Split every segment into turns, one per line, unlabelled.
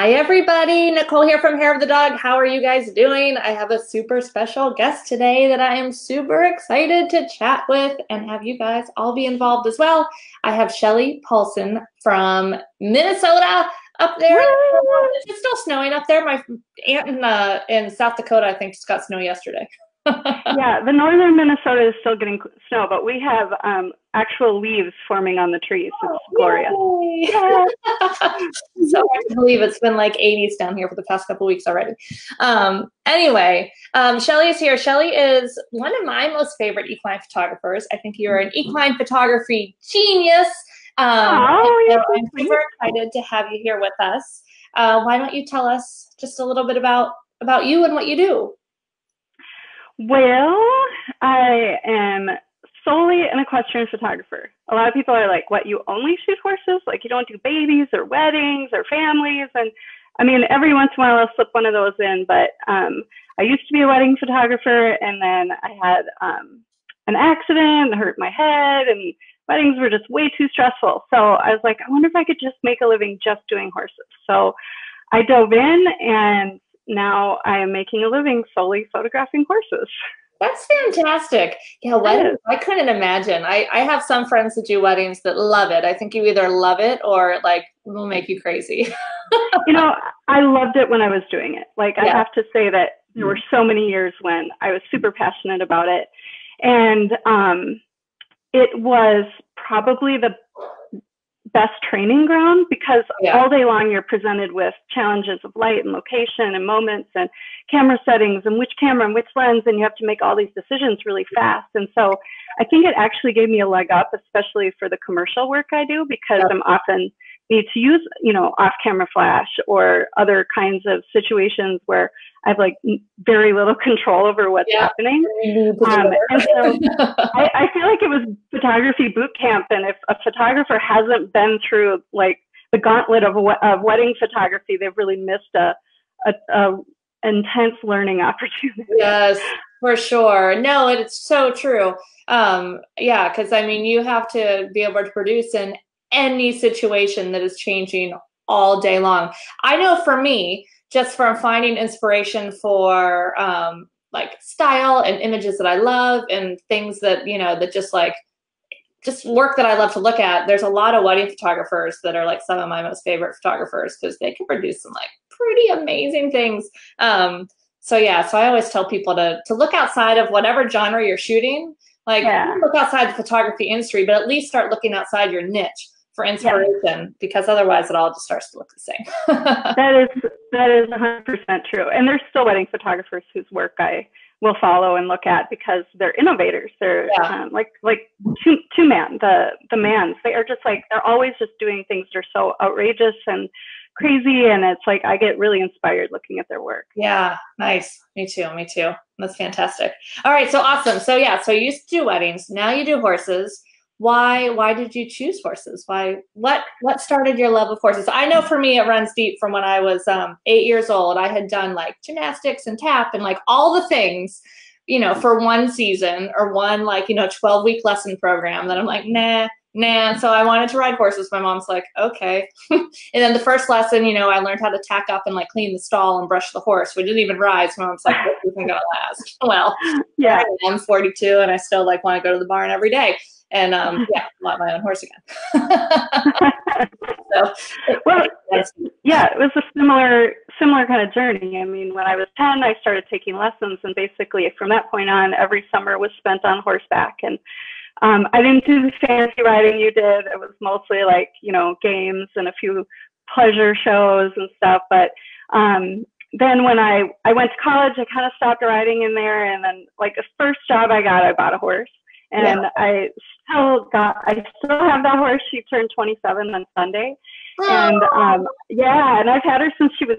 Hi, everybody. Nicole here from Hair of the Dog. How are you guys doing? I have a super special guest today that I am super excited to chat with and have you guys all be involved as well. I have Shelley Paulson from Minnesota up there. It's still snowing up there? My aunt in, uh, in South Dakota, I think, just got snow yesterday.
Yeah, the northern Minnesota is still getting snow, but we have um, actual leaves forming on the trees. It's oh, glorious.
so hard to believe it's been like 80s down here for the past couple weeks already. Um, anyway, um, Shelley is here. Shelley is one of my most favorite equine photographers. I think you're an equine photography genius. Um, oh, yeah. So I'm super excited to have you here with us. Uh, why don't you tell us just a little bit about about you and what you do?
Well, I am solely an equestrian photographer. A lot of people are like, what, you only shoot horses? Like, you don't do babies or weddings or families? And I mean, every once in a while I'll slip one of those in, but um, I used to be a wedding photographer and then I had um, an accident, hurt my head, and weddings were just way too stressful. So I was like, I wonder if I could just make a living just doing horses. So I dove in and now I am making a living solely photographing horses.
That's fantastic. Yeah, weddings. I couldn't imagine. I, I have some friends that do weddings that love it. I think you either love it or like will make you crazy.
you know, I loved it when I was doing it. Like yeah. I have to say that there were so many years when I was super passionate about it. And um, it was probably the best training ground because yeah. all day long you're presented with challenges of light and location and moments and camera settings and which camera and which lens and you have to make all these decisions really fast and so i think it actually gave me a leg up especially for the commercial work i do because yeah. i'm often need to use, you know, off camera flash or other kinds of situations where I have like very little control over what's yeah. happening. Um, and so I, I feel like it was photography boot camp. And if a photographer hasn't been through like the gauntlet of, of wedding photography, they've really missed a, a, a intense learning opportunity.
Yes, for sure. No, it's so true. Um, yeah, because I mean, you have to be able to produce in any situation that is changing all day long. I know for me, just from finding inspiration for um, like style and images that I love and things that, you know, that just like, just work that I love to look at. There's a lot of wedding photographers that are like some of my most favorite photographers because they can produce some like pretty amazing things. Um, so yeah, so I always tell people to to look outside of whatever genre you're shooting. Like yeah. look outside the photography industry, but at least start looking outside your niche for inspiration yeah. because otherwise it all just starts to look the same.
that is that is 100% true. And there's still wedding photographers whose work I will follow and look at because they're innovators. They're yeah. um, like like two two man the the Manns. They are just like they're always just doing things that are so outrageous and crazy and it's like I get really inspired looking at their work.
Yeah, nice. Me too. Me too. That's fantastic. All right, so awesome. So yeah, so you used to do weddings. Now you do horses why why did you choose horses? Why what what started your love of horses? I know for me it runs deep from when i was um, eight years old. I had done like gymnastics and tap and like all the things you know for one season or one like you know 12 week lesson program that i'm like nah nah. So i wanted to ride horses. My mom's like okay. And then the first lesson you know i learned how to tack up and like clean the stall and brush the horse we didn't even ride so my mom's like you think gonna last. Well yeah. I'm 42 and i still like want to go to the barn every day and um, yeah, bought my own horse again.
so, well, yeah, it was a similar similar kind of journey. I mean, when I was ten, I started taking lessons, and basically from that point on, every summer was spent on horseback. And um, I didn't do the fancy riding you did. It was mostly like you know games and a few pleasure shows and stuff. But um, then when I I went to college, I kind of stopped riding in there, and then like the first job I got, I bought a horse and yeah. I still got I still have that horse. She turned 27 on Sunday, oh. and um, yeah, and I've had her since she was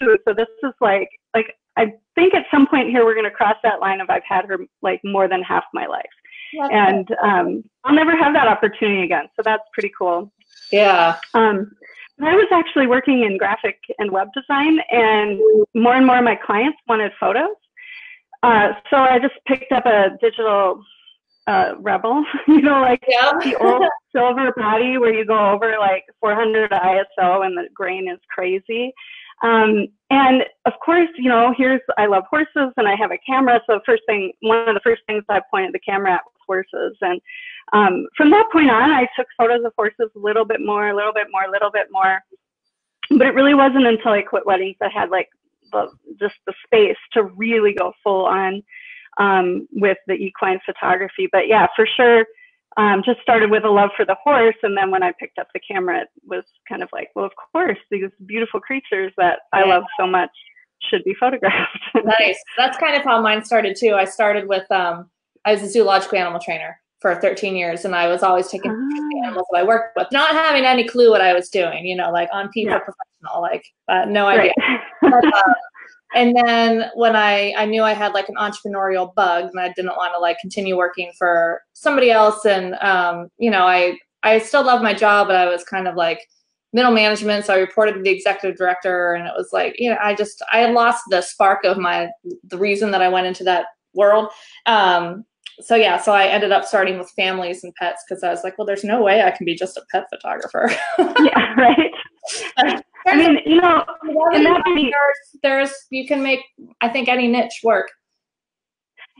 two. So this is like like I think at some point here we're gonna cross that line of I've had her like more than half my life, and um, I'll never have that opportunity again. So that's pretty cool.
Yeah.
Um, I was actually working in graphic and web design, and more and more of my clients wanted photos. Uh, so I just picked up a digital a rebel, you know, like yeah. the old silver body where you go over like 400 ISO and the grain is crazy. Um, and of course, you know, here's I love horses and I have a camera. So first thing, one of the first things I pointed the camera at was horses. And um, from that point on, I took photos of horses a little bit more, a little bit more, a little bit more. But it really wasn't until I quit weddings that I had like the, just the space to really go full on um, with the equine photography. But yeah, for sure, um, just started with a love for the horse. And then when I picked up the camera, it was kind of like, well, of course, these beautiful creatures that I love so much should be photographed.
nice. That's kind of how mine started too. I started with, um, I was a zoological animal trainer for 13 years and I was always taking ah. animals that I worked with, not having any clue what I was doing, you know, like on people yeah. professional, like uh, no idea. Right. but, uh, and then when I, I knew I had like an entrepreneurial bug and I didn't want to like continue working for somebody else. And, um, you know, I, I still love my job, but I was kind of like middle management. So I reported to the executive director and it was like, you know, I just, I lost the spark of my, the reason that I went into that world. Um, so yeah, so I ended up starting with families and pets because I was like, well, there's no way I can be just a pet photographer.
yeah, right. I mean, you know,
that there's, there's you can make I think any niche work.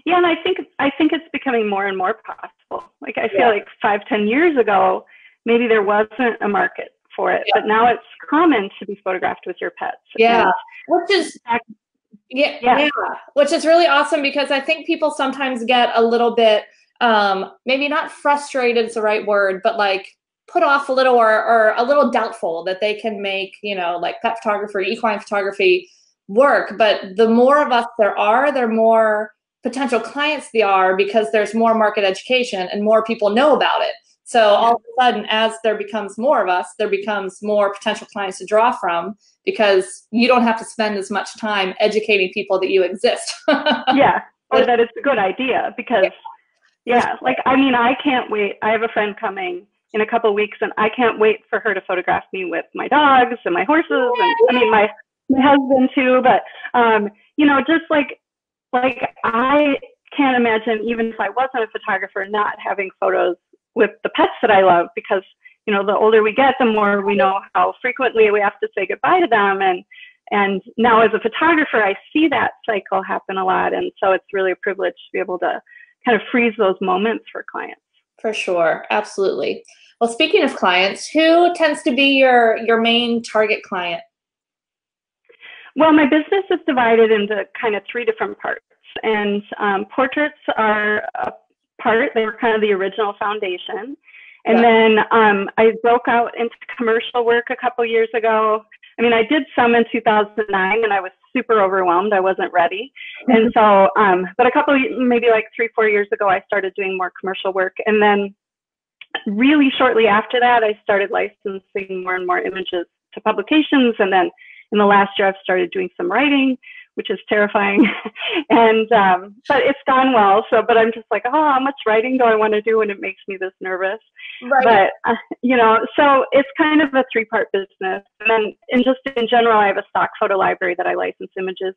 Yeah, and I think I think it's becoming more and more possible. Like I feel yeah. like five, ten years ago, maybe there wasn't a market for it, yeah. but now it's common to be photographed with your pets.
Yeah, and which is yeah, yeah, yeah, which is really awesome because I think people sometimes get a little bit um maybe not frustrated is the right word, but like put off a little or, or a little doubtful that they can make, you know, like pet photography, equine photography work. But the more of us there are, the more potential clients there are because there's more market education and more people know about it. So all of a sudden, as there becomes more of us, there becomes more potential clients to draw from because you don't have to spend as much time educating people that you exist.
yeah, or that it's a good idea because, yeah. yeah, like I mean, I can't wait. I have a friend coming in a couple weeks, and I can't wait for her to photograph me with my dogs and my horses, and I mean my my husband too. But um, you know, just like like I can't imagine even if I wasn't a photographer not having photos with the pets that I love because you know the older we get, the more we know how frequently we have to say goodbye to them. And and now as a photographer i see that cycle happen a lot. And so it's really a privilege to be able to kind of freeze those moments for clients.
For sure. Absolutely well, speaking of clients, who tends to be your your main target client?
Well, my business is divided into kind of three different parts, and um, portraits are a part. They were kind of the original foundation, and yeah. then um, I broke out into commercial work a couple years ago. I mean, I did some in 2009, and I was super overwhelmed. I wasn't ready, and so, um, but a couple, maybe like three, four years ago, I started doing more commercial work, and then really shortly after that, I started licensing more and more images to publications. And then in the last year, I've started doing some writing, which is terrifying. and, um, but it's gone well. So, but I'm just like, oh, how much writing do I want to do when it makes me this nervous? Right. But, uh, you know, so it's kind of a three part business. And then, in just in general, I have a stock photo library that I license images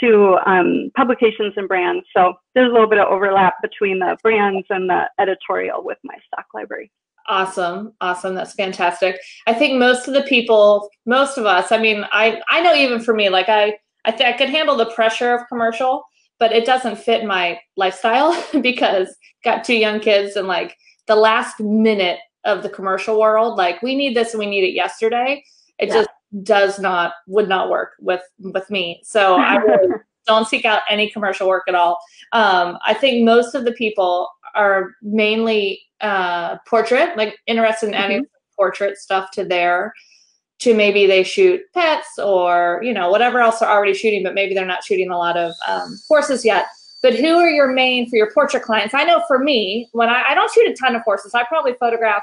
to um, publications and brands. So there's a little bit of overlap between the brands and the editorial with my stock library.
Awesome. Awesome. That's fantastic. I think most of the people, most of us, I mean, I, I know even for me, like I, I think I could handle the pressure of commercial, but it doesn't fit my lifestyle because got two young kids and like the last minute of the commercial world, like we need this and we need it yesterday. It yeah. just does not would not work with with me. So I really don't seek out any commercial work at all. Um, I think most of the people are mainly uh, portrait, like interested in adding mm-hmm. portrait stuff to their to maybe they shoot pets or you know whatever else they're already shooting, but maybe they're not shooting a lot of um, horses yet. But who are your main for your portrait clients? I know for me, when I, I don't shoot a ton of horses, I probably photograph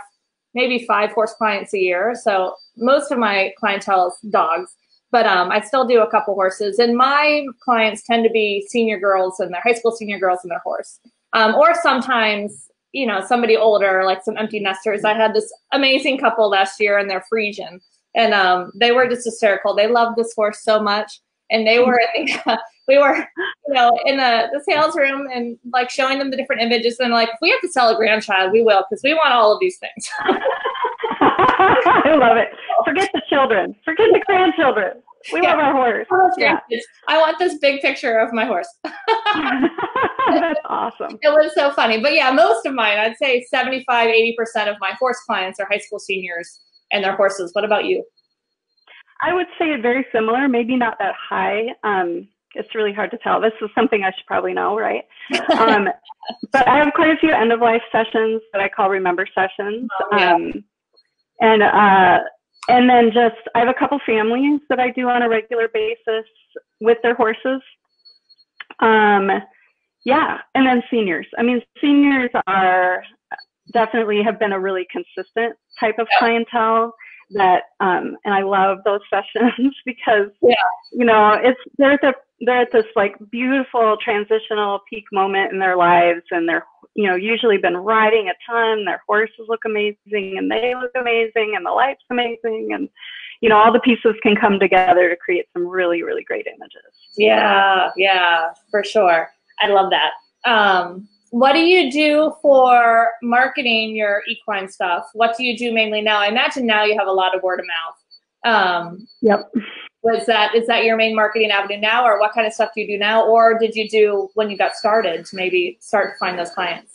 maybe five horse clients a year. So most of my clientele is dogs, but um, I still do a couple horses. And my clients tend to be senior girls and their high school senior girls and their horse. Um, or sometimes, you know, somebody older, like some empty nesters. I had this amazing couple last year and they're Friesian. And um, they were just hysterical. They loved this horse so much. And they were, I think, we were, you know, in the, the sales room and like showing them the different images and like, if we have to sell a grandchild, we will because we want all of these things.
I love it. Forget the children. Forget the grandchildren. We yeah. love our horse. Yeah.
I want this big picture of my horse.
That's awesome.
It was so funny. But yeah, most of mine, I'd say 75, 80% of my horse clients are high school seniors and their horses. What about you?
I would say it very similar, maybe not that high. Um, it's really hard to tell. This is something I should probably know, right? Um, but I have quite a few end of life sessions that I call remember sessions. Oh, yeah. um, and uh, and then just I have a couple families that I do on a regular basis with their horses. Um, yeah, and then seniors. I mean, seniors are definitely have been a really consistent type of clientele that um and I love those sessions because yeah. you know it's they're at the they're at this like beautiful transitional peak moment in their lives and they're you know usually been riding a ton their horses look amazing and they look amazing and the life's amazing and you know all the pieces can come together to create some really really great images.
Yeah yeah for sure. I love that. Um what do you do for marketing your equine stuff? What do you do mainly now? I imagine now you have a lot of word of mouth. Um,
yep.
Was that is that your main marketing avenue now, or what kind of stuff do you do now, or did you do when you got started to maybe start to find those clients?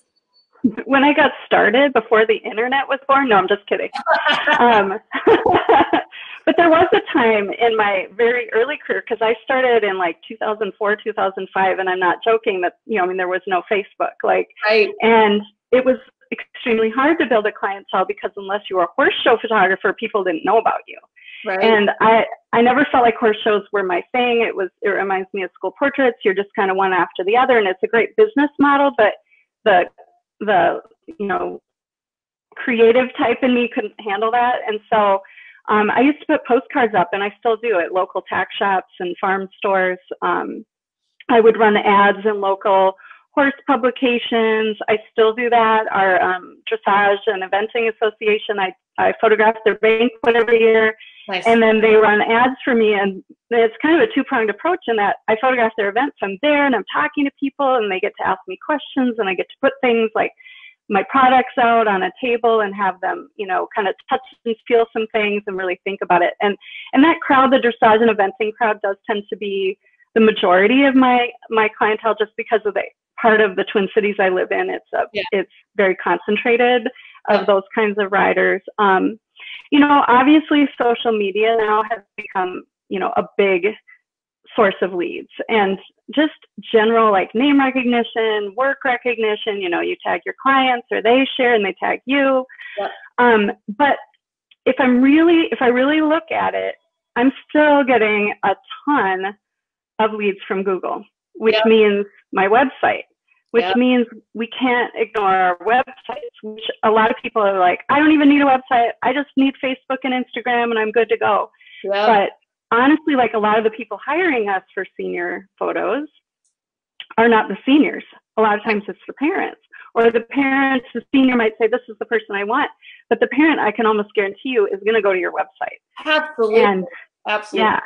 When I got started, before the internet was born. No, I'm just kidding. um, but there was a time in my very early career because I started in like 2004, 2005, and I'm not joking that you know, I mean, there was no Facebook, like,
right.
and it was extremely hard to build a clientele because unless you were a horse show photographer, people didn't know about you. Right. And I, I never felt like horse shows were my thing. It was, it reminds me of school portraits. You're just kind of one after the other, and it's a great business model, but the, the, you know, creative type in me couldn't handle that, and so um, I used to put postcards up, and I still do at local tack shops and farm stores. Um, I would run ads in local horse publications. I still do that. Our um, Dressage and Eventing Association, I, I photograph their banquet every year. Nice. And then they run ads for me, and it's kind of a two pronged approach in that I photograph their events. I'm there and I'm talking to people, and they get to ask me questions, and I get to put things like my products out on a table and have them, you know, kind of touch and feel some things and really think about it. And and that crowd, the dressage and eventing crowd, does tend to be the majority of my my clientele, just because of the part of the Twin Cities I live in. It's a, yeah. it's very concentrated of those kinds of riders. Um, you know, obviously, social media now has become you know a big source of leads and just general like name recognition, work recognition. You know, you tag your clients or they share and they tag you. Um, but if I'm really, if I really look at it, I'm still getting a ton of leads from Google, which means my website, which means we can't ignore our websites, which a lot of people are like, I don't even need a website. I just need Facebook and Instagram and I'm good to go. But honestly, like a lot of the people hiring us for senior photos are not the seniors. A lot of times it's the parents. Or the parents, the senior might say, This is the person I want. But the parent, I can almost guarantee you, is going to go to your website.
Absolutely. And Absolutely.
Yeah.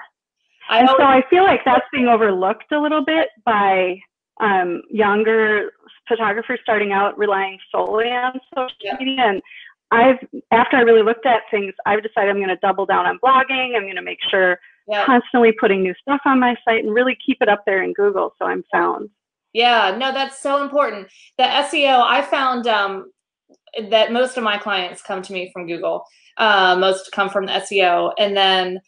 I and so I feel like that's being overlooked a little bit by um, younger photographers starting out relying solely on social yeah. media. And I've, after I really looked at things, I've decided I'm going to double down on blogging. I'm going to make sure yeah. constantly putting new stuff on my site and really keep it up there in Google so I'm found.
Yeah, no, that's so important. The SEO, I found um, that most of my clients come to me from Google. Uh, most come from the SEO. And then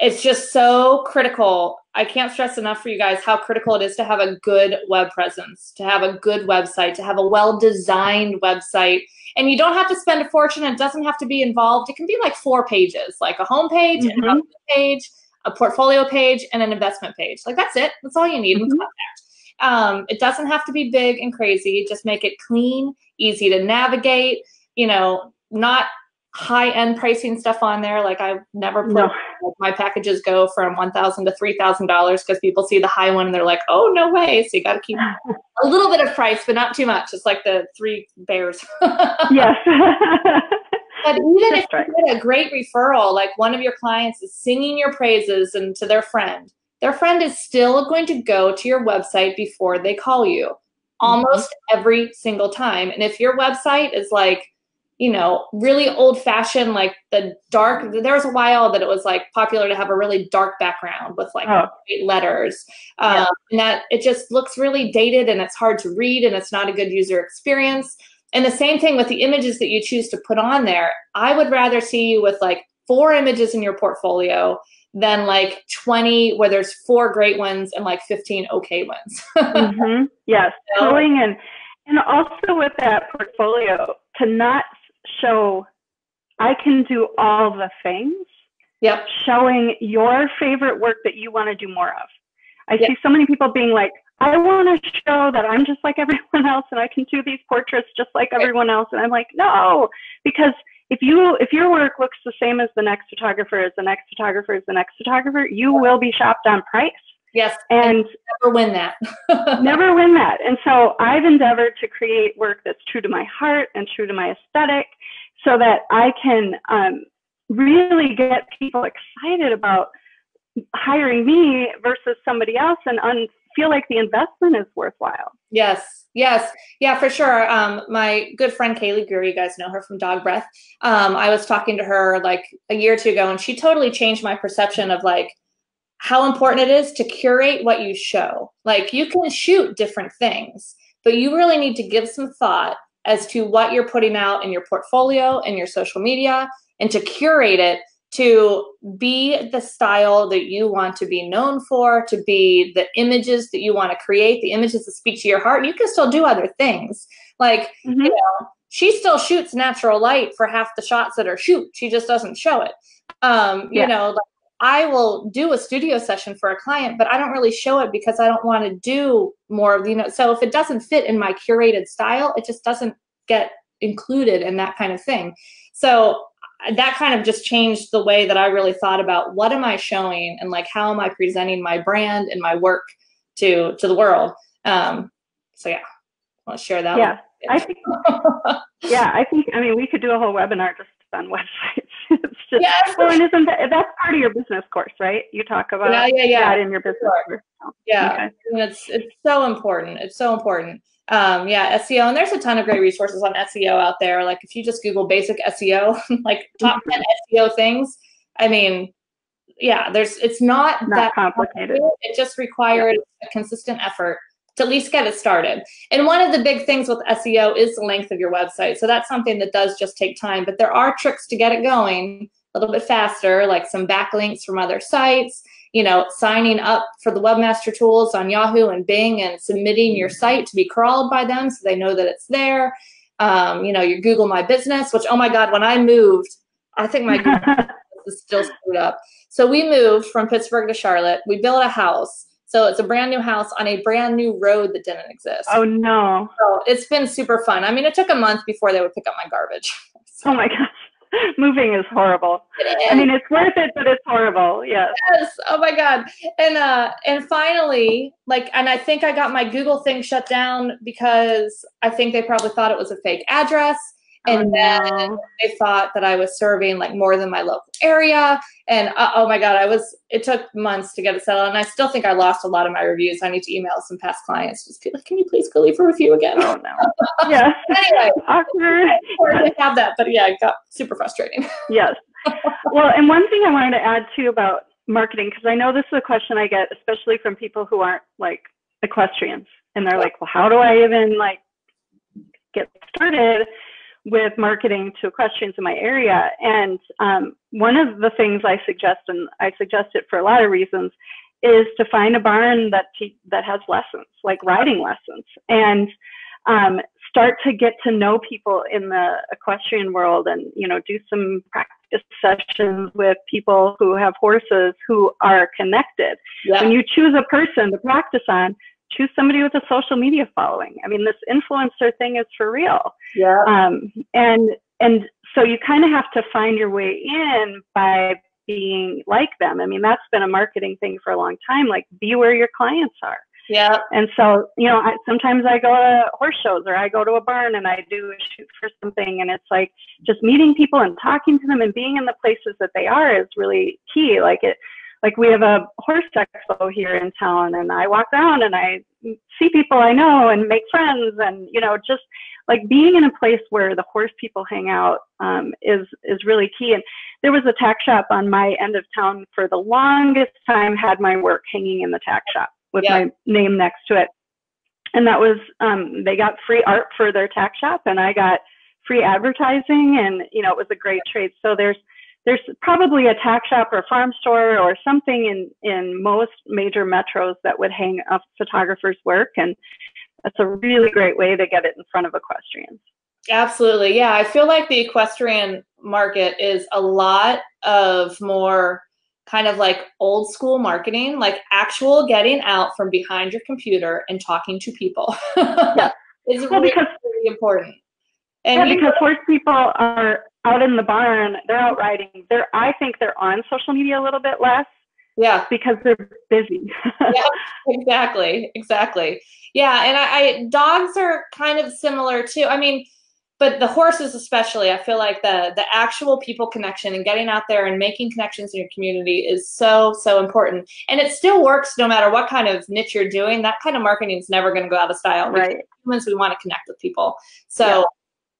it's just so critical. I can't stress enough for you guys how critical it is to have a good web presence, to have a good website, to have a well designed website. And you don't have to spend a fortune. It doesn't have to be involved. It can be like four pages, like a homepage mm-hmm. and a page a portfolio page, and an investment page. Like that's it. That's all you need mm-hmm. Um, it doesn't have to be big and crazy. Just make it clean, easy to navigate. You know, not high end pricing stuff on there. Like I've never put no. my packages go from one thousand to three thousand dollars because people see the high one and they're like, oh no way. So you got to keep a little bit of price, but not too much. It's like the three bears.
yes.
But even if you get a great referral, like one of your clients is singing your praises and to their friend, their friend is still going to go to your website before they call you almost mm-hmm. every single time. And if your website is like, you know, really old fashioned, like the dark, there was a while that it was like popular to have a really dark background with like oh. letters. Um, And that it just looks really dated and it's hard to read and it's not a good user experience. And the same thing with the images that you choose to put on there. I would rather see you with like four images in your portfolio than like 20 where there's four great ones and like 15 okay ones.
mm-hmm. Yes, so, and and also with that portfolio to not show I can do all the things.
Yep.
Showing your favorite work that you want to do more of. I yep. see so many people being like, I want to show that I'm just like everyone else and I can do these portraits just like everyone else. And I'm like, no, because if you if your work looks the same as the next photographer as the next photographer as the next photographer, you will be shopped on price.
Yes.
And
never win that.
never win that. And so I've endeavored to create work that's true to my heart and true to my aesthetic so that I can um, really get people excited about hiring me versus somebody else and un- feel like the investment is worthwhile.
Yes, yes, yeah, for sure. Um, my good friend Kaylee Greer, you guys know her from Dog Breath. Um, I was talking to her like a year or two ago, and she totally changed my perception of like how important it is to curate what you show. Like you can shoot different things, but you really need to give some thought as to what you're putting out in your portfolio and your social media and to curate it to be the style that you want to be known for, to be the images that you want to create, the images that speak to your heart. You can still do other things. Like, mm-hmm. you know, she still shoots natural light for half the shots that are shoot. She just doesn't show it. Um, yeah. you know, like I will do a studio session for a client, but I don't really show it because I don't want to do more of, you know, so if it doesn't fit in my curated style, it just doesn't get included in that kind of thing. So that kind of just changed the way that I really thought about what am I showing and like how am I presenting my brand and my work to to the world. Um, so yeah, I want to share that.
Yeah, I think. yeah, I think. I mean, we could do a whole webinar just on websites. it's just, yeah, well, and isn't that, that's part of your business course, right? You talk about yeah, yeah, yeah. that in your business
sure. course. Yeah, okay. it's it's so important. It's so important um, yeah, SEO, and there's a ton of great resources on SEO out there. Like if you just Google basic SEO, like top mm-hmm. 10 SEO things, I mean, yeah, there's it's not,
not that complicated.
It just requires yeah. a consistent effort to at least get it started. And one of the big things with SEO is the length of your website. So that's something that does just take time, but there are tricks to get it going a little bit faster, like some backlinks from other sites you know, signing up for the webmaster tools on Yahoo and Bing and submitting your site to be crawled by them so they know that it's there. Um, you know, your Google My Business, which, oh my God, when I moved, I think my Google is still screwed up. So we moved from Pittsburgh to Charlotte. We built a house. So it's a brand new house on a brand new road that didn't exist.
Oh no.
So it's been super fun. I mean, it took a month before they would pick up my garbage.
So. Oh my gosh. moving is horrible. I mean, it's worth it, but it's horrible. Yes.
Yes. Oh my God. And uh, and finally, like, and I think I got my Google thing shut down because I think they probably thought it was a fake address and oh, then no. they thought that I was serving like more than my local area. And uh, oh my God, I was, it took months to get it settled. And I still think I lost a lot of my reviews. I need to email some past clients. Just be like, can you please go leave a review again?
Oh no. yeah.
anyway, awkward. to have that, but yeah, it got super frustrating.
yes. Well, and one thing I wanted to add too about marketing, because I know this is a question I get, especially from people who aren't like equestrians. And they're like, well, how do I even like get started? With marketing to equestrians in my area. And um, one of the things I suggest, and I suggest it for a lot of reasons, is to find a barn that te- that has lessons, like riding lessons, and um, start to get to know people in the equestrian world, and you know, do some practice sessions with people who have horses who are connected. Yeah. When you choose a person to practice on, choose somebody with a social media following. I mean, this influencer thing is for real.
Yeah.
Um, and and so you kind of have to find your way in by being like them. I mean, that's been a marketing thing for a long time. Like, be where your clients are.
Yeah.
And so, you know, I, sometimes I go to horse shows or I go to a barn and I do a shoot for something. And it's like just meeting people and talking to them and being in the places that they are is really key. Like it, like we have a horse expo here in town and I walk around and I see people I know and make friends and you know just like being in a place where the horse people hang out um, is is really key. And there was a tack shop on my end of town for the longest time had my work hanging in the tack shop with yeah. my name next to it. And that was um, they got free art for their tack shop and I got free advertising and you know it was a great trade. So there's there's probably a tack shop or farm store or something in in most major metros that would hang a photographers work and that's a really great way to get it in front of equestrians.
Absolutely yeah i feel like the equestrian market is a lot of more kind of like old school marketing like actual getting out from behind your computer and talking to people. Yeah. it's well, really, because, really important.
And yeah, because horse people are out in the barn, they're out riding. They're I think they're on social media a little bit less.
Yeah.
Because they're busy.
yeah, exactly. Exactly. Yeah. And I, I dogs are kind of similar too. I mean, but the horses especially, I feel like the the actual people connection and getting out there and making connections in your community is so, so important. And it still works no matter what kind of niche you're doing. That kind of marketing is never going to go out of style.
Right.
Humans, we want to connect with people. So yeah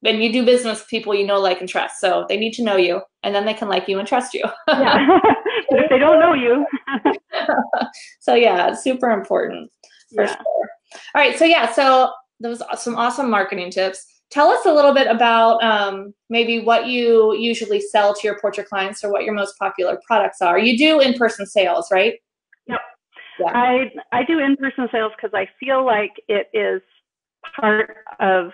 when you do business with people you know, like, and trust. So they need to know you, and then they can like you and trust you.
yeah. but if they don't know you.
so yeah, it's super important for yeah. sure. All right. So yeah, so those some awesome marketing tips. Tell us a little bit about um, maybe what you usually sell to your portrait clients or what your most popular products are. You do in-person sales, right?
Yep. Yeah. I I do in-person sales because I feel like it is part of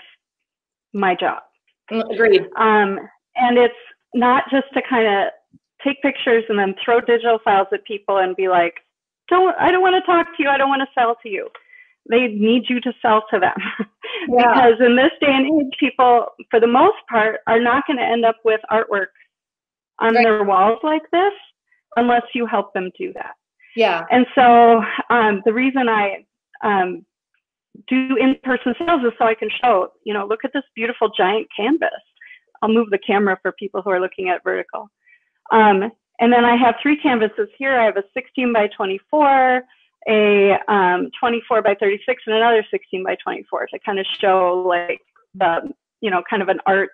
my job.
Agreed.
Um, and it's not just to kind of take pictures and then throw digital files at people and be like, don't, I don't want to talk to you. I don't want to sell to you. They need you to sell to them. Yeah. because in this day and age, people, for the most part, are not going to end up with artwork on right. their walls like this unless you help them do that.
Yeah.
And so um, the reason I um, do in-person sales is so I can show, you know, look at this beautiful giant canvas. I'll move the camera for people who are looking at vertical. Um, and then I have three canvases here. I have a 16 by 24, a um, 24 by 36, and another 16 by 24 to kind of show like the, you know, kind of an art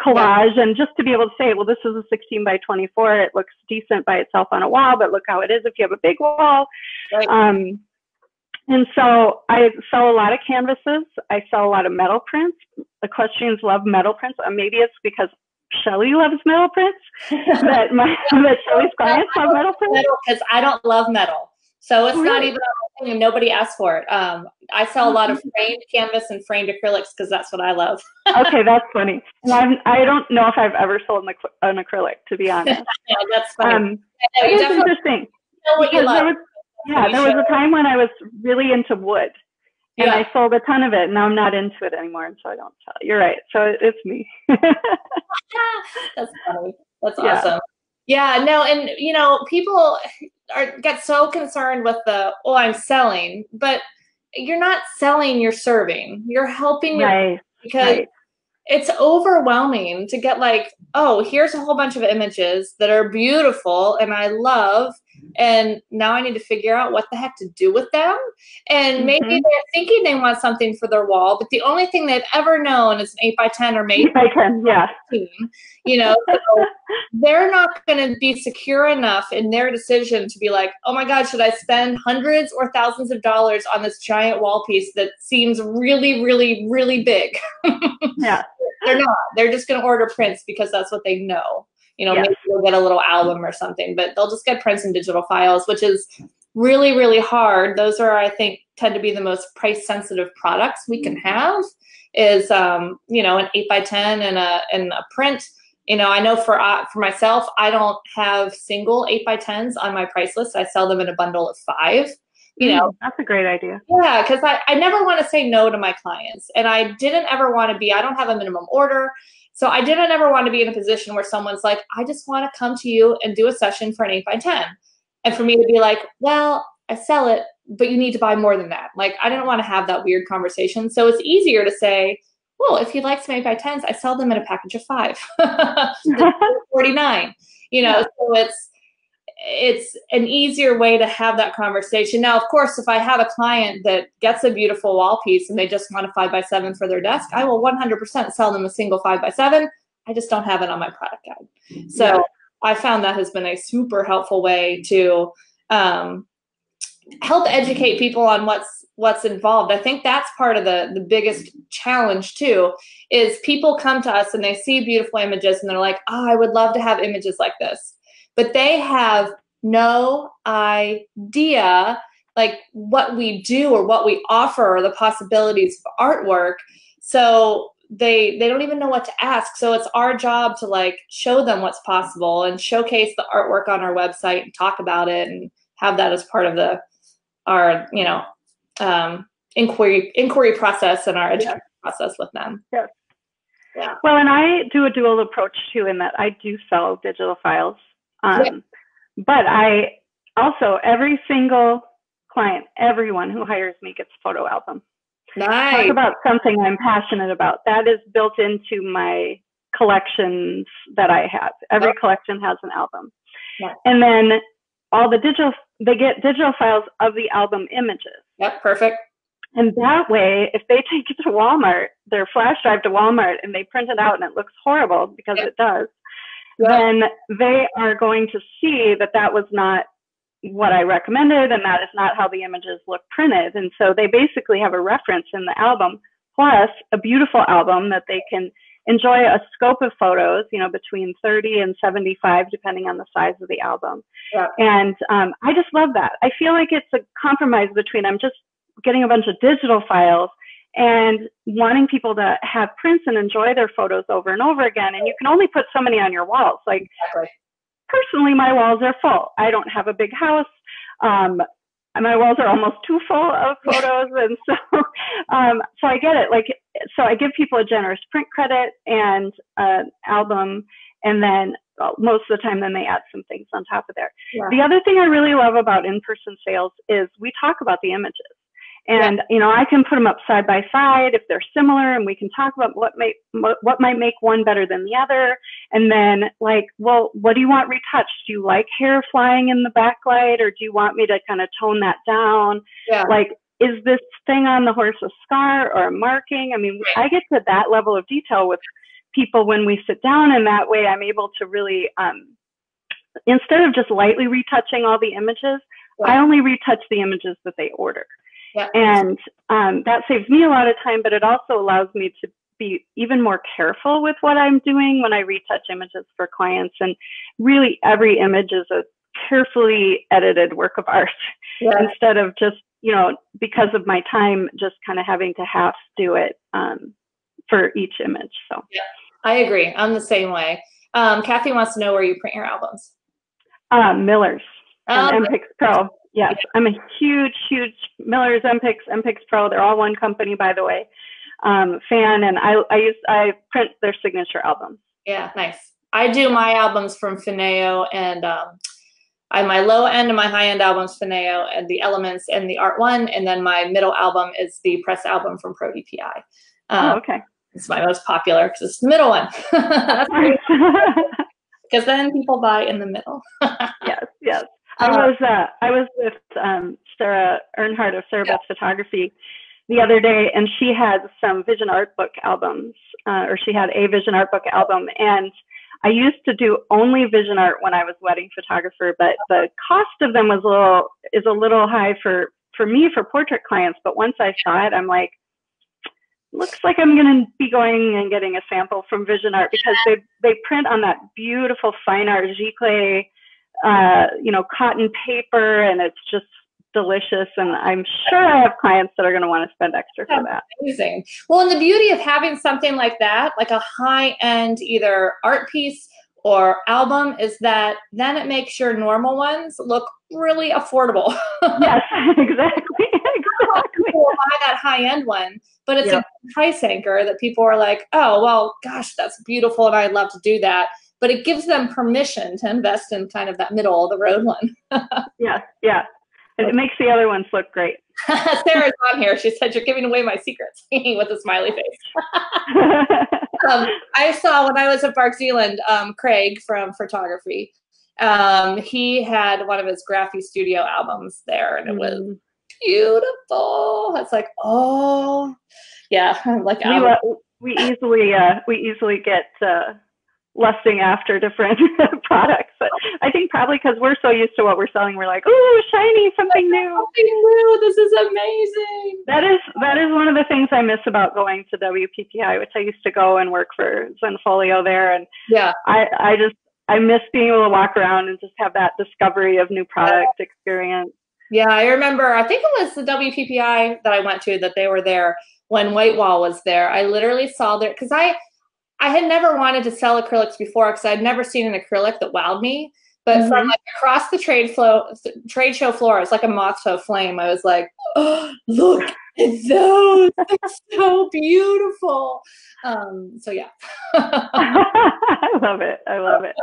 collage and just to be able to say, well, this is a 16 by 24. It looks decent by itself on a wall, but look how it is if you have a big wall. Right. Um, and so I sell a lot of canvases. I sell a lot of metal prints. Equestrians love metal prints. Uh, maybe it's because Shelley loves metal prints that my that Shelley's clients love metal prints.
Because I don't love metal, so it's really? not even a thing, and nobody asked for it. Um, I sell a lot of mm-hmm. framed canvas and framed acrylics because that's what I love.
okay, that's funny. And I'm, I don't know if I've ever sold an, an acrylic, to be honest.
yeah, that's funny. Um,
yeah, it's interesting.
Know what you love.
Yeah, there was a time when I was really into wood. And yeah. I sold a ton of it. Now I'm not into it anymore, and so I don't sell. It. You're right. So it's me.
That's funny. That's awesome. Yeah. yeah, no, and you know, people are get so concerned with the oh, I'm selling, but you're not selling. You're serving. You're helping.
Right. Your,
because right. it's overwhelming to get like, oh, here's a whole bunch of images that are beautiful and I love and now I need to figure out what the heck to do with them. And mm-hmm. maybe they're thinking they want something for their wall, but the only thing they've ever known is an eight by ten or maybe
eight by ten, yeah.
You know, so they're not going to be secure enough in their decision to be like, oh my God, should I spend hundreds or thousands of dollars on this giant wall piece that seems really, really, really big?
yeah.
They're not. They're just going to order prints because that's what they know. You know, yes. maybe they'll get a little album or something, but they'll just get prints and digital files, which is really, really hard. Those are, I think, tend to be the most price sensitive products we can have is, um, you know, an eight by 10 and a, and a print. You know, I know for, uh, for myself, I don't have single eight by 10s on my price list. I sell them in a bundle of five you know mm,
that's a great idea
yeah because I, I never want to say no to my clients and i didn't ever want to be i don't have a minimum order so I didn't ever want to be in a position where someone's like, I just want to come to you and do a session for an 8 by 10 And for me to be like, well, I sell it, but you need to buy more than that. Like I didn't want to have that weird conversation. So it's easier to say, well, if you'd like some 8 by 10s I sell them in a package of five. 49. You know, so it's it's an easier way to have that conversation. Now, of course, if I have a client that gets a beautiful wall piece and they just want a five by seven for their desk, I will 100% sell them a single five by seven. I just don't have it on my product guide. So yeah. I found that has been a super helpful way to um, help educate people on what's what's involved. I think that's part of the the biggest challenge too is people come to us and they see beautiful images and they're like, "Oh, I would love to have images like this." But they have no idea like what we do or what we offer or the possibilities of artwork. So they they don't even know what to ask. So it's our job to like show them what's possible and showcase the artwork on our website and talk about it and have that as part of the our you know um, inquiry inquiry process and our education yeah. process with them.
Yeah yeah. Well and i do a dual approach too in that i do sell digital files um, yeah. but i also every single client everyone who hires me gets a photo album
Nice.
Talk about something I'm passionate about. That is built into my collections that I have. Every yep. collection has an album. Yep. And then all the digital, they get digital files of the album images.
Yep, perfect.
And that way, if they take it to Walmart, their flash drive to Walmart, and they print it out and it looks horrible because yep. it does, then they are going to see that that was not what I recommended, and that is not how the images look printed. And so they basically have a reference in the album, plus a beautiful album that they can enjoy a scope of photos, you know, between 30 and 75, depending on the size of the album. Yeah. And um, I just love that. I feel like it's a compromise between I'm just getting a bunch of digital files and wanting people to have prints and enjoy their photos over and over again. And you can only put so many on your walls. Like exactly personally, my walls are full. I don't have a big house. Um, my walls are almost too full of photos, and so um, so I get it. Like, so I give people a generous print credit and an album, and then well, most of the time, then they add some things on top of there. Yeah. The other thing I really love about in-person sales is we talk about the images. And yeah. you know, I can put them up side by side if they're similar, and we can talk about what might what might make one better than the other. And then, like, well, what do you want retouched? Do you like hair flying in the backlight, or do you want me to kind of tone that down? Yeah. Like, is this thing on the horse a scar or a marking? I mean, I get to that level of detail with people when we sit down, and that way, I'm able to really, um, instead of just lightly retouching all the images, I only retouch the images that they order. Yeah. And um, that saves me a lot of time, but it also allows me to be even more careful with what I'm doing when I retouch images for clients. And really, every image is a carefully edited work of art yeah. instead of just, you know, because of my time, just kind of having to half do it um, for each image. So,
yeah, I agree. I'm the same way. Um, Kathy wants to know where you print your albums.
Uh, Miller's um, MPix Pro. Yes, I'm a huge, huge Miller's MPix, MPix Pro. They're all one company, by the way. Um, fan, and I, I use, I print their signature albums.
Yeah, nice. I do my albums from Finao, and um, I my low end and my high end albums Finao, and the Elements and the Art One, and then my middle album is the press album from Pro DPI.
Um, oh, okay.
It's my most popular because it's the middle one. Because then people buy in the middle.
yes, yes. I uh, was uh, I was with um, Sarah Earnhardt of Sarah yeah. Beth Photography the other day, and she had some Vision Art Book albums, uh, or she had a Vision Art Book album, and I used to do only Vision Art when I was wedding photographer, but the cost of them was a little is a little high for for me for portrait clients. But once I saw it, I'm like, looks like I'm going to be going and getting a sample from Vision Art because they they print on that beautiful fine art giclée uh, you know, cotton paper, and it's just delicious. And I'm sure I have clients that are going to want to spend extra for that.
Amazing. Well, and the beauty of having something like that, like a high end either art piece or album, is that then it makes your normal ones look really affordable.
yes, exactly. exactly.
People buy that high end one, but it's a price anchor that people are like, oh, well, gosh, that's beautiful, and I'd love to do that but it gives them permission to invest in kind of that middle of the road one.
yeah, yeah. And it makes the other ones look great.
Sarah's on here. She said, You're giving away my secrets with a smiley face. um, I saw when I was at Park Zeeland, um, Craig from photography, um, he had one of his Graphistudio albums there, and it was
Mm.
beautiful. It's like, oh, yeah, like
we, we easily uh, we easily get uh, lusting after different products. But I think probably because we're so used to what we're selling, we're like, ooh, shiny, something new.
something new. This is amazing.
That is that is one of the things I miss about going to WPPI, which I used to go and work for Zenfolio there, and
Yeah,
I I just I miss being able to walk around and just have that discovery of new product experience.
yeah. I remember. I think it was the WPPI that I went to that they were there when WhiteWall was there. I literally saw their because I I had never wanted to sell acrylics before because I'd never seen an acrylic that wowed me. But from
Mhm.
like across the trade flow, trade show floor, it's like a moth to a flame. I was like, oh, look at those! They're so beautiful. Um, so yeah,
I love it. I love it.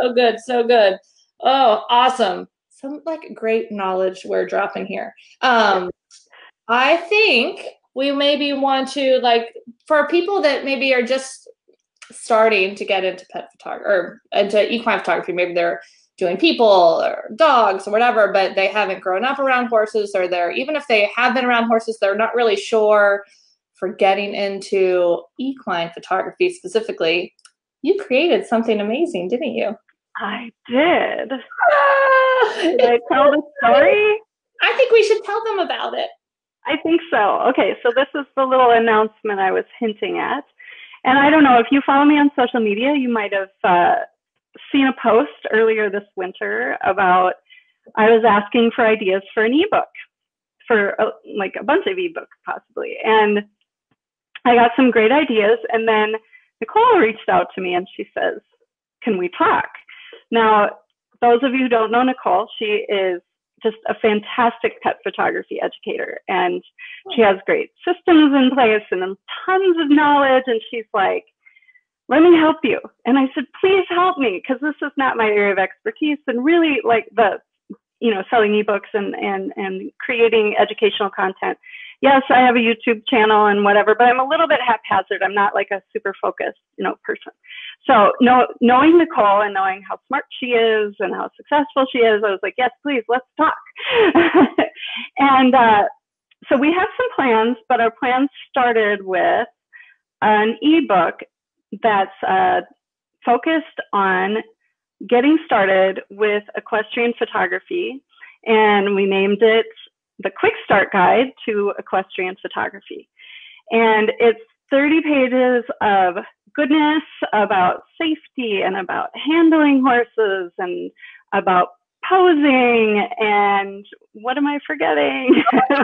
so good, so good. Oh, awesome! Some like great knowledge we're dropping here. Um, I think we maybe want to like for people that maybe are just starting to get into pet photography or into equine photography. Maybe they're doing people or dogs or whatever, but they haven't grown up around horses, or they're even if they have been around horses, they're not really sure for getting into equine photography specifically. You created something amazing, didn't you?
I did.
Ah,
Did I tell the story?
I think we should tell them about it.
I think so. Okay, so this is the little announcement I was hinting at. And I don't know if you follow me on social media, you might have uh, seen a post earlier this winter about I was asking for ideas for an ebook, for a, like a bunch of ebooks possibly. And I got some great ideas. And then Nicole reached out to me and she says, Can we talk? Now, those of you who don't know Nicole, she is just a fantastic pet photography educator. And she has great systems in place and tons of knowledge. And she's like let me help you. And i said please help me because this is not my area of expertise. And really like the you know selling ebooks and and and creating educational content yes i have a youtube channel and whatever but i'm a little bit haphazard. I'm not like a super focused you know person. So know, knowing nicole and knowing how smart she is and how successful she is i was like yes please let's talk. And uh, so we have some plans but our plans started with an ebook that's uh, focused on getting started with equestrian photography and we named it the quick start guide to equestrian photography and it's 30 pages of goodness about safety and about handling horses and about posing and what am I forgetting?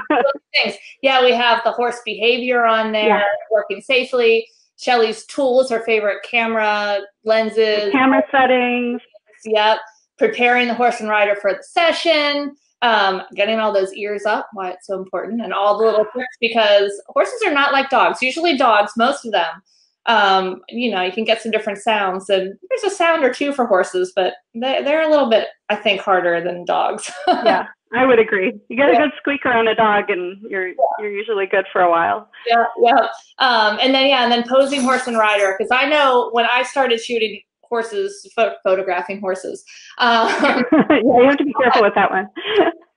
Things. Yeah, we have the horse behavior on there,
Yeah.
working safely. Shelley's tools, her favorite camera, lenses.
Camera settings.
Yep. Preparing the horse and rider for the session. Um, getting all those ears up, why it's so important, and all the little tricks because horses are not like dogs. Usually, dogs, most of them, um, you know, you can get some different sounds, and there's a sound or two for horses, but they, they're a little bit, I think, harder than dogs.
Yeah, I would agree. You get a
Yeah.
good squeaker on a dog and you're you're usually good for a while.
yeah, yeah. Um, and then yeah, and then posing horse and rider because I know when I started shooting horses, pho- photographing horses, um,
yeah, you have to be careful with that one.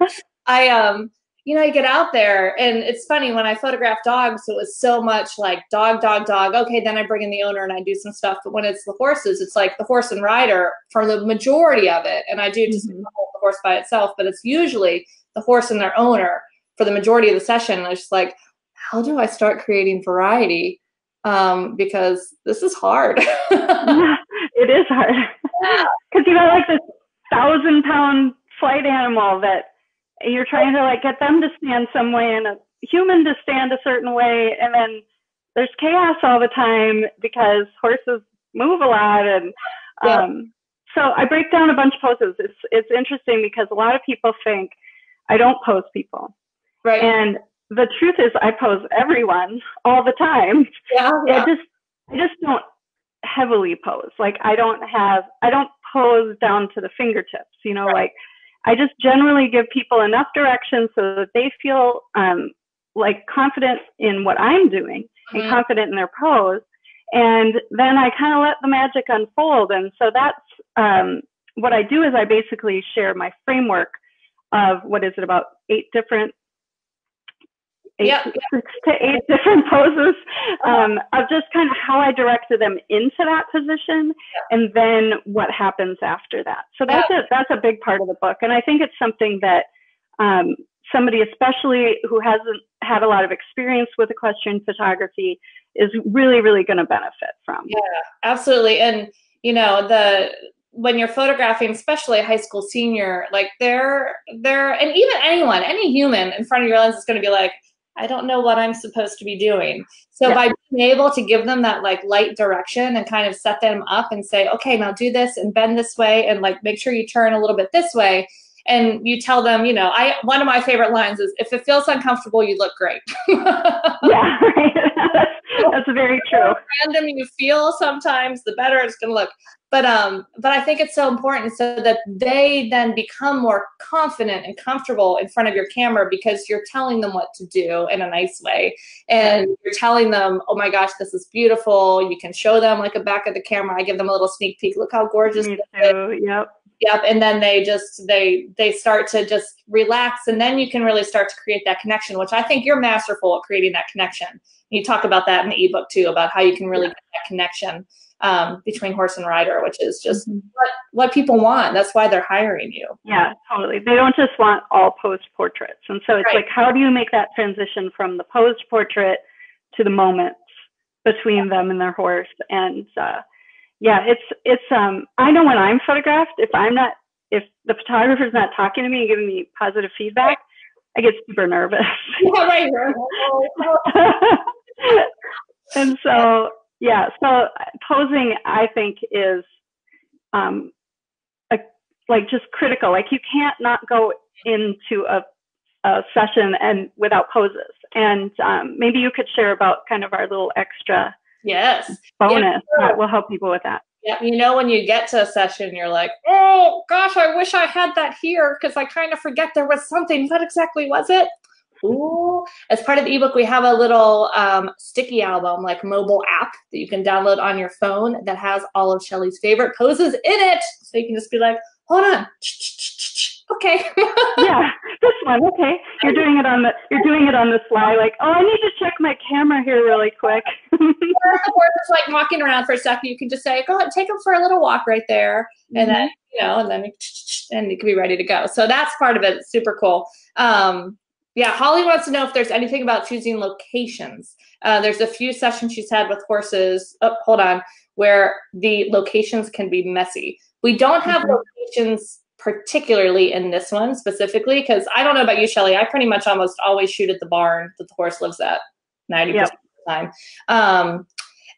I um, you know, I get out there and it's funny when I photograph dogs, it was so much like dog, dog, dog. Okay, then I bring in the owner and I do some stuff. But when it's the horses, it's like the horse and rider for the majority of it, and I do just
Mhm.
the horse by itself. But it's usually the horse and their owner for the majority of the session. And I was just like, how do I start creating variety? Um, because this is hard.
Yeah, it is hard because you got like this thousand pound flight animal that you're trying to like get them to stand some way and a human to stand a certain way, and then there's chaos all the time because horses move a lot and
Yeah.
um, so I break down a bunch of poses. It's it's interesting because a lot of people think I don't pose people,
right.
and the truth is I pose everyone all the time.
yeah,
I just I just don't heavily pose. Like I don't have I don't pose down to the fingertips, you know, like I just generally give people enough direction so that they feel um like confident in what I'm doing and
Mhm.
confident in their pose. And then I kind of let the magic unfold. And so that's um what I do is I basically share my framework of what is it about eight different eight, yep. six to eight different poses um, of just kind of how I directed them into that position and then what happens after that. So that's a that's a big part of the book, and I think it's something that um, somebody, especially who hasn't had a lot of experience with equestrian photography, is really really going to benefit from.
Yeah, absolutely, and you know the when you're photographing, especially a high school senior, like they're they're and even anyone, any human in front of your lens is going to be like, I don't know what I'm supposed to be doing. So yeah. by being able to give them that like light direction and kind of set them up and say, okay, now do this and bend this way and like make sure you turn a little bit this way. And you tell them, you know, I one of my favorite lines is if it feels uncomfortable, you look great.
yeah, right. that's, that's very true. The
random you feel sometimes, the better it's gonna look but um but i think it's so important so that they then become more confident and comfortable in front of your camera because you're telling them what to do in a nice way. And you're telling them oh my gosh this is beautiful. You can show them like a back of the camera. I give them a little sneak peek. Look how gorgeous
Me too. yep.
Yep. And then they just they they start to just relax. And then you can really start to create that connection which i think you're masterful at creating that connection. You talk about that in the ebook too about how you can really yeah. get that connection um, between horse and rider, which is just mm-hmm. what, what people want. That's why they're hiring you.
Yeah, totally. They don't just want all posed portraits. And so it's right. like, how do you make that transition from the posed portrait to the moments between them and their horse? And uh, yeah, it's, it's, um, I know when I'm photographed, if I'm not, if the photographer's not talking to me and giving me positive feedback, I get super nervous. Yeah, right. and so yeah, so posing, I think, is um, a, like just critical. Like you can't not go into a, a session and without poses. And um, maybe you could share about kind of our little extra
yes
bonus yeah, sure. that will help people with that.
Yeah, you know when you get to a session, you're like, oh gosh, I wish I had that here because I kind of forget there was something. What exactly was it? Ooh. As part of the ebook, we have a little um, sticky album, like mobile app that you can download on your phone that has all of Shelley's favorite poses in it. So you can just be like, hold on. Okay.
yeah, this one. Okay, you're doing it on the you're doing it on the fly. Like, oh, I need to check my camera here really quick. or
the horse is like walking around for a second. You can just say, go ahead, take him for a little walk right there, and mm-hmm. then you know, and then and you can be ready to go. So that's part of it. It's super cool. Um, yeah, Holly wants to know if there's anything about choosing locations. Uh, there's a few sessions she's had with horses. Oh, hold on, where the locations can be messy. We don't have mm-hmm. locations particularly in this one specifically because I don't know about you, Shelley. I pretty much almost always shoot at the barn that the horse lives at 90% of the time. Um,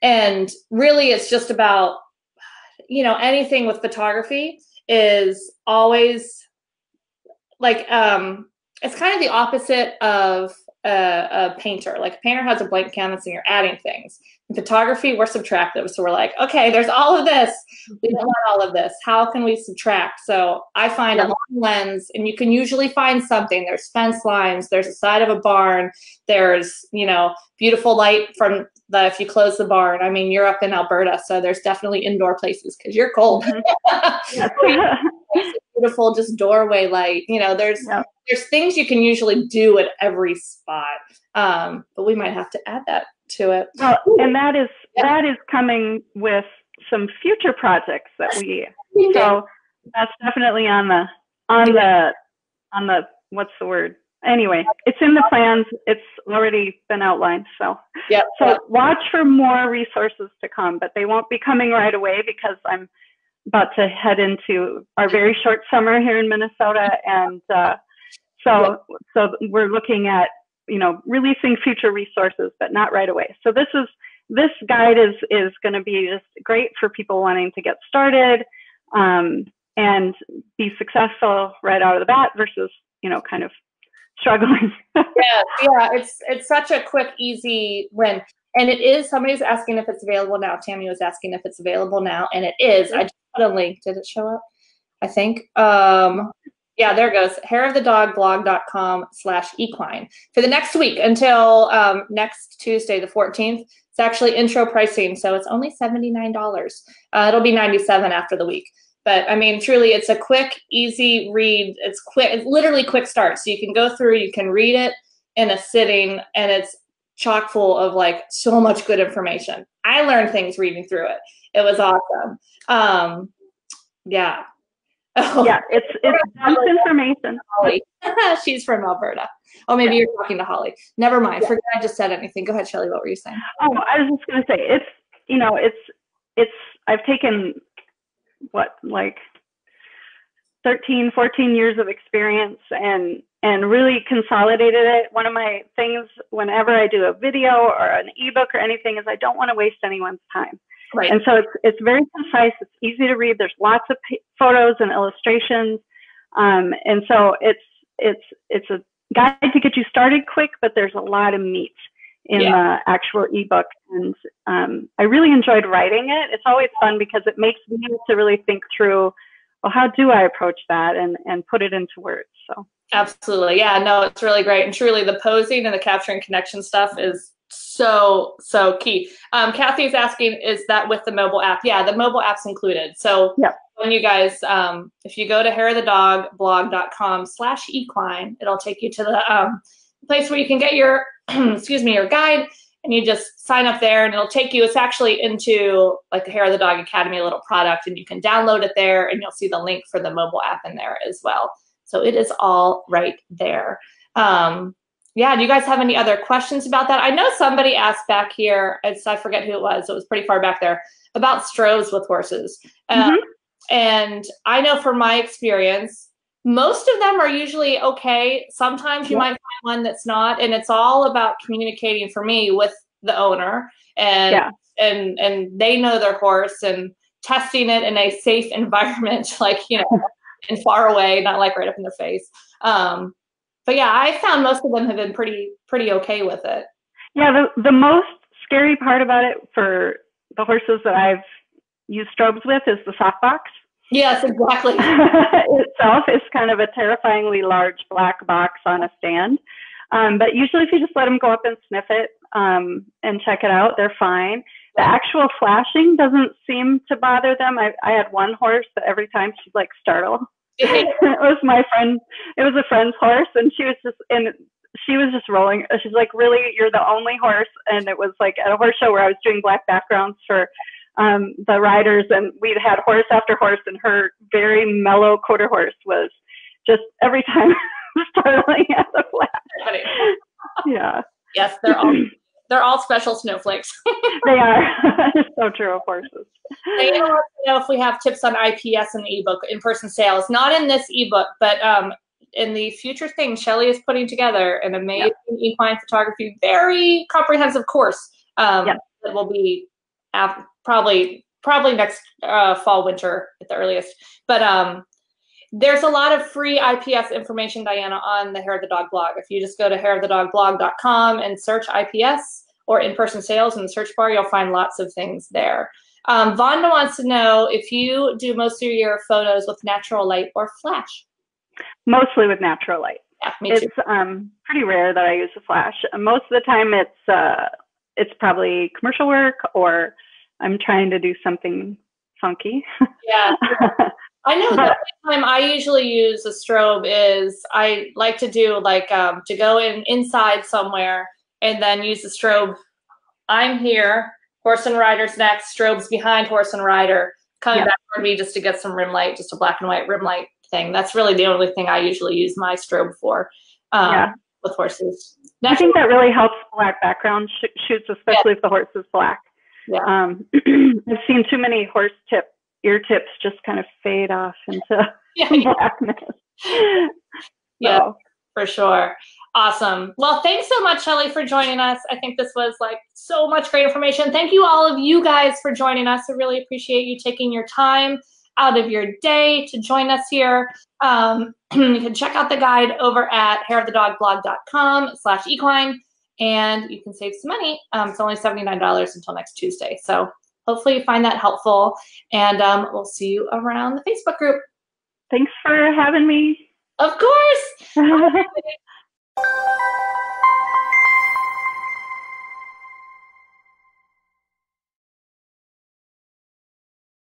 and really, it's just about, you know, anything with photography is always like, um, it's kind of the opposite of a, a, painter. Like a painter has a blank canvas and you're adding things. In photography, we're subtractive. So we're like, okay, there's all of this. We don't want all of this. How can we subtract? So I find a long lens, and you can usually find something. There's fence lines, there's a side of a barn, there's, you know, beautiful light from the if you close the barn. I mean, you're up in Alberta, so there's definitely indoor places because you're cold. Mm-hmm. Beautiful just doorway light. You know, there's there's things you can usually do at every spot. Um, but we might have to add that to it.
Well, and that is that is coming with some future projects that we so that's definitely on the on the on the what's the word? Anyway it's in the plans. It's already been outlined so.
Yeah
so watch for more resources to come but they won't be coming right away because i'm about to head into our very short summer here in Minnesota, and uh, so so we're looking at you know releasing future resources, but not right away. So this is this guide is is going to be just great for people wanting to get started um, and be successful right out of the bat versus you know kind of struggling.
yeah, yeah, it's it's such a quick, easy win. And it is, somebody's asking if it's available now. Tammy was asking if it's available now, and it is. I a link. Did it show up? I think. Um, yeah, there goes. hairofthedogblog.com slash equine. For the next week until um, next Tuesday, the 14th, it's actually intro pricing, so it's only $79. Uh, it'll be 97 after the week. But I mean, truly, it's a quick, easy read. It's quick, it's literally quick start. So you can go through, you can read it in a sitting, and it's chock full of like so much good information. I learned things reading through it. It was awesome. Um, yeah.
Oh, yeah, it's it's dense information.
Holly. She's from Alberta. Oh, maybe yeah. you're talking to Holly. Never mind. Yeah. Forget I just said anything. Go ahead, Shelley. What were you saying?
Oh, I was just gonna say it's you know it's it's I've taken what like 13 14 years of experience and and really consolidated it one of my things whenever i do a video or an ebook or anything is i don't want to waste anyone's time right. and so it's it's very concise it's easy to read there's lots of p- photos and illustrations um, and so it's it's it's a guide to get you started quick but there's a lot of meat in yeah. the actual ebook. And um, I really enjoyed writing it. It's always fun because it makes me to really think through, well, how do I approach that and, and put it into words. So
absolutely. Yeah, no, it's really great. And truly the posing and the capturing connection stuff is so, so key. Um, is asking, is that with the mobile app? Yeah, the mobile app's included. So yeah. when you guys, um, if you go to hairofthedogblog.com slash equine, it'll take you to the um, place where you can get your excuse me, your guide, and you just sign up there and it'll take you, it's actually into like the Hair of the Dog Academy little product and you can download it there and you'll see the link for the mobile app in there as well. So it is all right there. Um, yeah, do you guys have any other questions about that? I know somebody asked back here, it's, I forget who it was, it was pretty far back there, about strobes with horses. Um, mm-hmm. And I know from my experience, most of them are usually okay. Sometimes you yeah. might find one that's not, and it's all about communicating for me with the owner and yeah. and and they know their horse and testing it in a safe environment, like you know, and far away, not like right up in their face. Um, but yeah, I found most of them have been pretty pretty okay with it.
Yeah, the the most scary part about it for the horses that I've used strobes with is the softbox.
Yes, exactly.
itself is kind of a terrifyingly large black box on a stand. Um, but usually, if you just let them go up and sniff it um, and check it out, they're fine. The actual flashing doesn't seem to bother them. I, I had one horse that every time she'd like startle. It was my friend. It was a friend's horse, and she was just and she was just rolling. She's like, "Really, you're the only horse?" And it was like at a horse show where I was doing black backgrounds for um, the riders, and we'd had horse after horse, and her very mellow quarter horse was just every time startling at the flash. yeah.
Yes, they're all they're all special snowflakes.
they are. so true of horses.
They know if we have tips on IPS and ebook in-person sales. Not in this ebook, but um, in the future thing, Shelley is putting together an amazing yep. equine photography, very comprehensive course um, yep. that will be probably probably next uh, fall winter at the earliest. But um, there's a lot of free IPS information, Diana, on the Hair of the Dog blog. If you just go to hairofthedogblog.com and search IPS or in-person sales in the search bar, you'll find lots of things there. Um, Vonda wants to know if you do most of your photos with natural light or flash.
Mostly with natural light.
Yeah, me
too. It's um, pretty rare that I use a flash. Most of the time, it's uh, it's probably commercial work or I'm trying to do something funky.
Yeah. I know the time I usually use a strobe is I like to do like um, to go in inside somewhere and then use the strobe. I'm here, horse and rider's next, strobes behind horse and rider, coming yep. back for me just to get some rim light, just a black and white rim light thing. That's really the only thing I usually use my strobe for um, yeah. with horses.
I think that really helps black background sh- shoots, especially yeah. if the horse is black. Yeah. Um, I've seen too many horse tip ear tips just kind of fade off into yeah, blackness.
Yeah, for sure. Awesome. Well, thanks so much, Shelley, for joining us. I think this was like so much great information. Thank you, all of you guys, for joining us. I really appreciate you taking your time out of your day to join us here. Um, you can check out the guide over at hairofthedogblog.com slash equine and you can save some money. Um, it's only $79 until next Tuesday. So hopefully you find that helpful and um, we'll see you around the Facebook group.
Thanks for having me.
Of course.